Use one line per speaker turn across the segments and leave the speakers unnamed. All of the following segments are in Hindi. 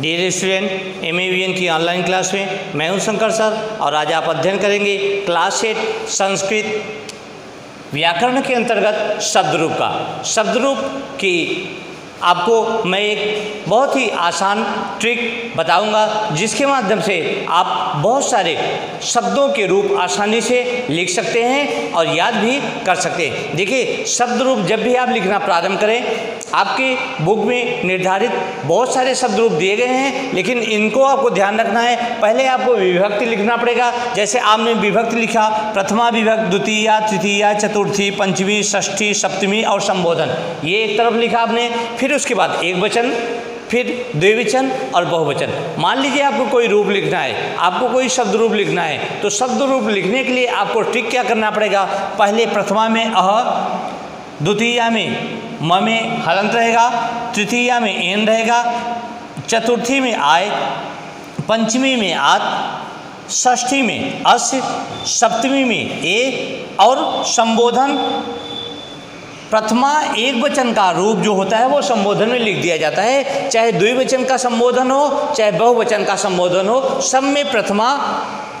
डियर स्टूडेंट एमएवीएन की ऑनलाइन क्लास में मैं हूँ शंकर सर और आज आप अध्ययन करेंगे क्लास एट संस्कृत व्याकरण के अंतर्गत शब्द रूप का। शब्द रूप की आपको मैं एक बहुत ही आसान ट्रिक बताऊँगा, जिसके माध्यम से आप बहुत सारे शब्दों के रूप आसानी से लिख सकते हैं और याद भी कर सकते हैं। देखिए शब्द रूप जब भी आप लिखना प्रारंभ करें आपके बुक में निर्धारित बहुत सारे शब्द रूप दिए गए हैं, लेकिन इनको आपको ध्यान रखना है। पहले आपको विभक्ति लिखना पड़ेगा, जैसे आपने विभक्ति लिखा, प्रथमा विभक्त, द्वितीय, तृतीया, चतुर्थी, पंचमी, षष्ठी, सप्तमी और संबोधन। ये एक तरफ़ लिखा आपने, फिर उसके बाद एक वचन, फिर द्विवचन और बहुवचन। मान लीजिए आपको कोई रूप लिखना है, आपको कोई शब्द रूप लिखना है तो शब्द रूप लिखने के लिए आपको ट्रिक क्या करना पड़ेगा? पहले प्रथमा में अह, द्वितीया में म में हलंत रहेगा, तृतीया में एन रहेगा, चतुर्थी में आय, पंचमी में आत, षष्ठी में अस्य सप्तमी में ए और संबोधन प्रथमा एक वचन का रूप जो होता है वो संबोधन में लिख दिया जाता है। चाहे द्विवचन का संबोधन हो, चाहे बहुवचन का संबोधन हो, सब में प्रथमा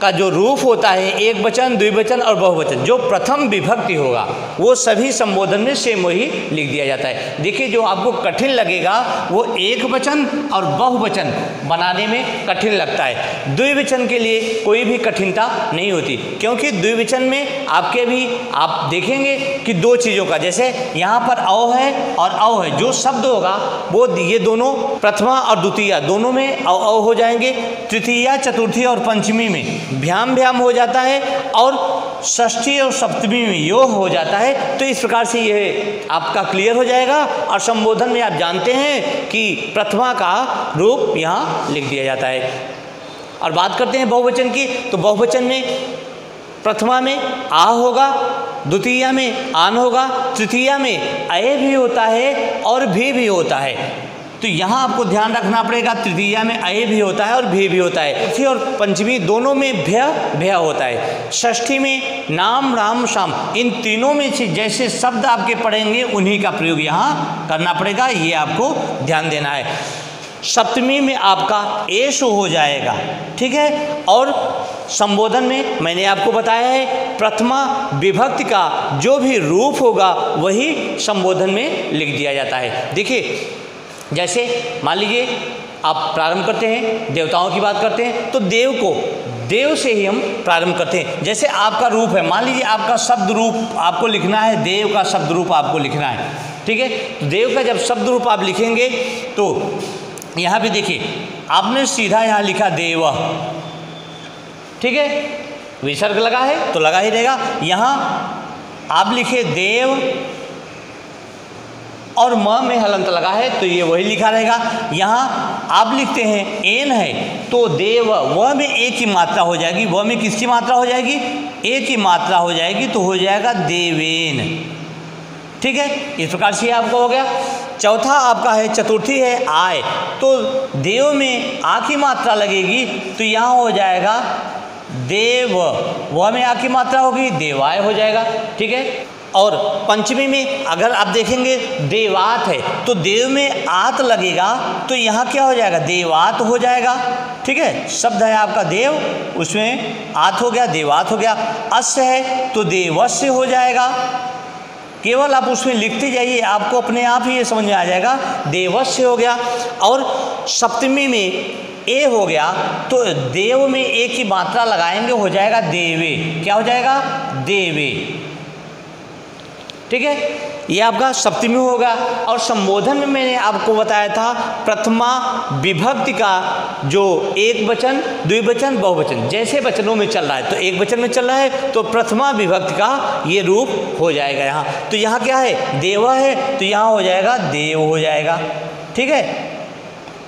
का जो रूप होता है, एक वचन द्विवचन और बहुवचन, जो प्रथम विभक्ति होगा, वो सभी संबोधन में सेम वही लिख दिया जाता है। देखिए, जो आपको कठिन लगेगा, वो एक वचन और बहुवचन बनाने में कठिन लगता है। द्विवचन के लिए कोई भी कठिनता नहीं होती, क्योंकि द्विवचन में आपके भी, आप देखेंगे कि दो चीज़ों का, जैसे यहाँ पर अव है और अव है, जो शब्द होगा, वो ये दोनों प्रथमा और द्वितीय, दोनों में अव अव हो जाएँगे, तृतीया, चतुर्थी और पंचमी में। भ्याम भ्याम हो जाता है और षष्ठी और सप्तमी में योग हो जाता है। तो इस प्रकार से यह आपका क्लियर हो जाएगा और संबोधन में आप जानते हैं कि प्रथमा का रूप यहाँ लिख दिया जाता है। और बात करते हैं बहुवचन की तो बहुवचन में प्रथमा में आ होगा, द्वितीय में आन होगा, तृतीया में अय भी होता है और भी भी होता है। तो यहाँ आपको ध्यान रखना पड़ेगा, तृतीया में अय भी होता है और भी भी होता है। चौथी और पंचमी दोनों में भय भय होता है। षष्ठी में नाम, राम, शाम, इन तीनों में से जैसे शब्द आपके पढ़ेंगे, उन्हीं का प्रयोग यहाँ करना पड़ेगा, ये आपको ध्यान देना है। सप्तमी में आपका एश हो जाएगा, ठीक है? और संबोधन में मैंने आपको बताया है, प्रथमा विभक्ति का जो भी रूप होगा, वही संबोधन में लिख दिया जाता है। देखिए जैसे मान लीजिए आप प्रारंभ करते हैं, देवताओं की बात करते हैं तो देव को, देव से ही हम प्रारंभ करते हैं। जैसे आपका रूप है, मान लीजिए आपका शब्द रूप आपको लिखना है, देव का शब्द रूप आपको लिखना है, ठीक है? तो देव का जब शब्द रूप आप लिखेंगे तो यहाँ पे देखिए, आपने सीधा यहाँ लिखा देव। ठीक है? विसर्ग लगा है तो लगा ही रहेगा। यहाँ आप लिखे देव और म में हलंत लगा है तो ये वही लिखा रहेगा। यहाँ आप लिखते हैं, एन है तो देव वह में एक की मात्रा हो जाएगी। वह में किसकी मात्रा हो जाएगी? एक की मात्रा हो जाएगी तो हो जाएगा देवेन। ठीक है? इस प्रकार से आपका हो गया। चौथा आपका है, चतुर्थी है, आय। तो देव में आ की मात्रा लगेगी तो यहाँ हो जाएगा देव। वह में आ की मात्रा होगी, देवाय हो जाएगा। ठीक है? और पंचमी में अगर आप देखेंगे देवात है तो देव में आत लगेगा तो यहाँ क्या हो जाएगा? देवात हो जाएगा। ठीक है? शब्द है आपका देव, उसमें आत हो गया, देवात हो गया। अस्य है तो देवस्य हो जाएगा। केवल आप उसमें लिखते जाइए, आपको अपने आप ही ये समझ में आ जाएगा, देवस्य हो गया। और सप्तमी में ए हो गया तो देव में ए की मात्रा लगाएँगे, हो जाएगा देवे। क्या हो जाएगा? देवे। ठीक है? ये आपका सप्तमी होगा और संबोधन में मैंने आपको बताया था प्रथमा विभक्ति का जो एक वचन, द्विवचन, बहुवचन, जैसे वचनों में चल रहा है। तो एक वचन में चल रहा है तो प्रथमा विभक्ति का ये रूप हो जाएगा यहाँ। तो यहाँ क्या है? देवा है तो यहाँ हो जाएगा, देव हो जाएगा। ठीक है?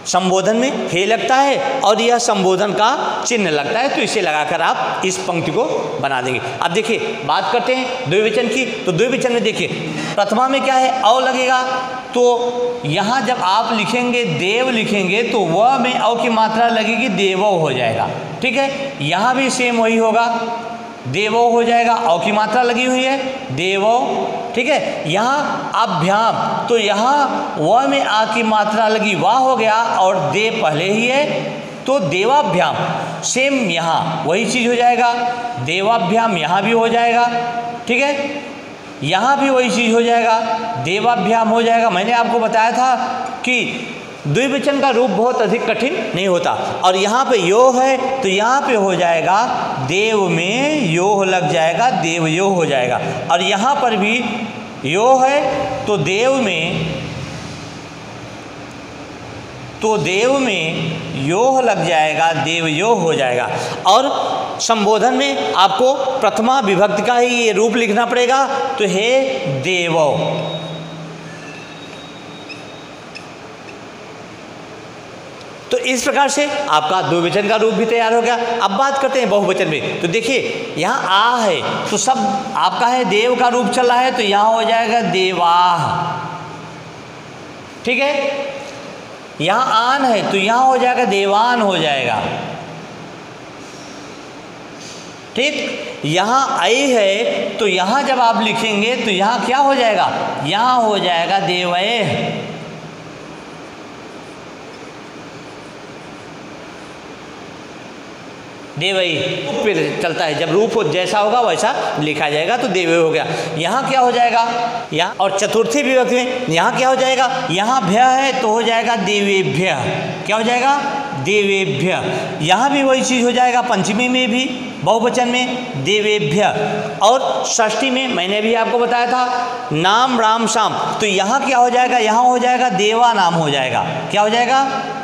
संबोधन में हे लगता है और यह संबोधन का चिन्ह लगता है तो इसे लगाकर आप इस पंक्ति को बना देंगे। अब देखिए, बात करते हैं द्विवचन की। तो द्विवचन में देखिए, प्रथमा में क्या है? अव लगेगा। तो यहाँ जब आप लिखेंगे, देव लिखेंगे तो वह में अव की मात्रा लगेगी, देवो हो जाएगा। ठीक है? यहाँ भी सेम वही होगा। देवो हो जाएगा अव की मात्रा लगी हुई है। देवो ठीक है? यहाँ अभ्याम। तो यहाँ व में आ की मात्रा लगी, वाह हो गया, और दे पहले ही है तो देवाभ्याम। सेम यहाँ, वही चीज़ हो जाएगा। देवाभ्याम यहाँ भी हो जाएगा, ठीक है? यहाँ भी वही चीज़ हो जाएगा, देवाभ्याम हो जाएगा। मैंने आपको बताया था कि द्विवचन का रूप बहुत अधिक कठिन नहीं होता। और यहाँ पे यो है तो यहाँ पे हो जाएगा, देव में यो लग जाएगा, देव यो हो जाएगा। और यहाँ पर भी यो है तो देव में तो देव में योह लग जाएगा, देव यो हो जाएगा। और संबोधन में आपको प्रथमा विभक्ति का ही ये रूप लिखना पड़ेगा तो हे देवो तो इस प्रकार से आपका द्विवचन का रूप भी तैयार हो गया। अब बात करते हैं बहुवचन में। तो देखिए, यहाँ आ है तो सब आपका है, देव का रूप चल रहा है तो यहाँ हो जाएगा देवाह ठीक है? यहाँ आन है तो यहाँ हो जाएगा देवान हो जाएगा। ठीक? यहाँ आई है तो यहाँ जब आप लिखेंगे तो यहाँ क्या हो जाएगा? यहाँ हो जाएगा देवय। देवई फिर चलता है। जब रूप जैसा होगा, वैसा लिखा जाएगा तो देवे हो गया। यहाँ क्या हो जाएगा? यहाँ, और चतुर्थी विभक्ति में यहाँ क्या हो जाएगा? यहाँ भय है तो हो जाएगा देवेभ्य। क्या हो जाएगा? देवेभ्य। यहाँ भी वही चीज़ हो जाएगा, पंचमी में भी, बहुवचन में देवेभ्य। और षष्ठी में मैंने भी आपको बताया था, नाम राम शाम। तो यहाँ क्या हो जाएगा? यहाँ हो जाएगा, देवा नाम हो जाएगा। क्या हो जाएगा?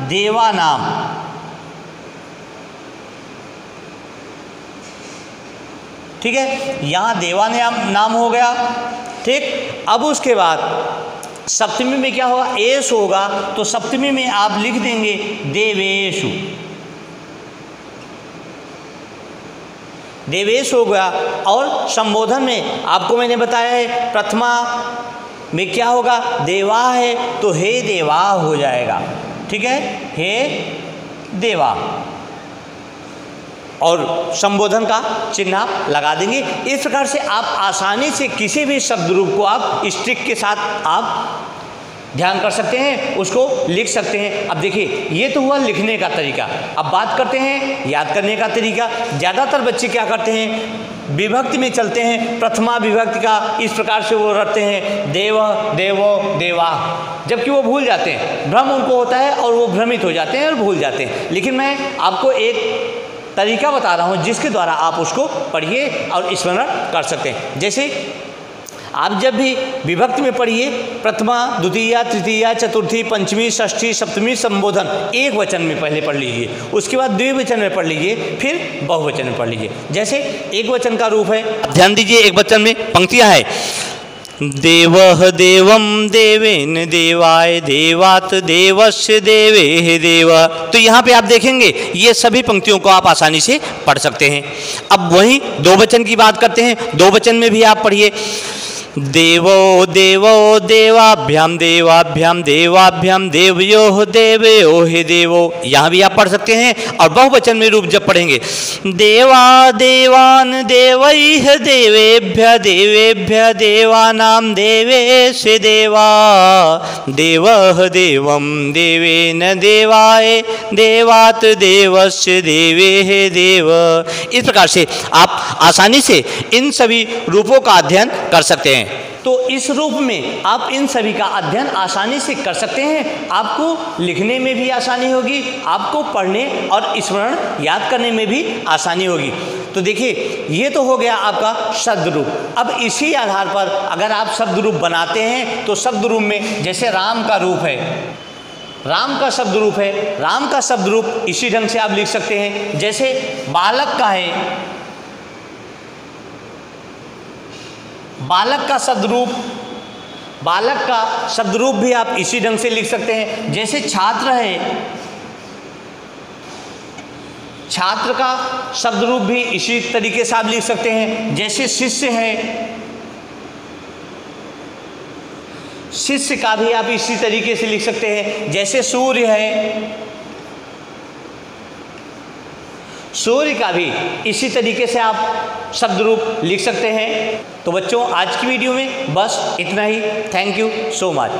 देवा नाम। ठीक है? यहाँ देवा नाम हो गया। ठीक? अब उसके बाद सप्तमी में क्या होगा? एस होगा तो सप्तमी में आप लिख देंगे, देवेशु। देवेश हो गया, और संबोधन में आपको मैंने बताया है, प्रथमा में क्या होगा? देवा है तो हे देवा हो जाएगा। ठीक है? हे देवा। और संबोधन का चिन्ह आप लगा देंगे। इस प्रकार से आप आसानी से किसी भी शब्द रूप को आप स्ट्रिक के साथ आप ध्यान कर सकते हैं, उसको लिख सकते हैं। अब देखिए, ये तो हुआ लिखने का तरीका। अब बात करते हैं याद करने का तरीका। ज़्यादातर बच्चे क्या करते हैं? विभक्ति में चलते हैं। प्रथमा विभक्ति का इस प्रकार से वो रखते हैं। देव, देवो, देवा। जबकि वो भूल जाते हैं। भ्रम उनको होता है और वो भ्रमित हो जाते हैं और भूल जाते हैं। लेकिन मैं आपको एक तरीका बता रहा हूँ, जिसके द्वारा आप उसको पढ़िए और स्मरण कर सकते हैं। जैसे, आप जब भी विभक्ति में पढ़िए, प्रथमा, द्वितीय, तृतीय, चतुर्थी, पंचमी, षष्ठी, सप्तमी, संबोधन, एक वचन में पहले पढ़ लीजिए, उसके बाद द्विवचन में पढ़ लीजिए, फिर बहुवचन में पढ़ लीजिए। जैसे, एक वचन का रूप है, ध्यान दीजिए, एक वचन में पंक्तियाँ है। देव देव देवेन देवाय देवात देवस्य देवे देव। तो यहाँ पे आप देखेंगे, ये सभी पंक्तियों को आप आसानी से पढ़ सकते हैं। अब वहीं दो वचन की बात करते हैं। दो वचन में भी आप पढ़िए। देवो देवो, देवाभ्याम देवाभ्याम देवाभ्याम, देवयो देवयो हे देवो। यहाँ भी आप पढ़ सकते हैं और बहुवचन में रूप जब पढ़ेंगे, देवा, देवान देवैह देवेभ्य देवेभ्य देवानाम से देवा। देव देवम देवेन देवाय, देवात देवस्य देवे हे देव। इस प्रकार से आप आसानी से इन सभी रूपों का अध्ययन कर सकते हैं। तो इस रूप में आप इन सभी का अध्ययन आसानी से कर सकते हैं। आपको लिखने में भी आसानी होगी, आपको पढ़ने और स्मरण याद करने में भी आसानी होगी। तो देखिए, ये तो हो गया आपका शब्द रूप अब इसी आधार पर अगर आप शब्द रूप बनाते हैं तो शब्द रूप में जैसे राम का रूप है, राम का शब्द रूप है, राम का शब्द रूप इसी ढंग से आप लिख सकते हैं। जैसे बालक का है बालक का शब्दरूप बालक का शब्दरूप भी आप इसी ढंग से लिख सकते हैं। जैसे छात्र है, छात्र का शब्द रूप भी इसी तरीके से आप लिख सकते हैं। जैसे शिष्य है, शिष्य का भी आप इसी तरीके से लिख सकते हैं। जैसे सूर्य है सूर्य का भी इसी तरीके से आप शब्द रूप लिख सकते हैं। तो बच्चों, आज की वीडियो में बस इतना ही। Thank you so much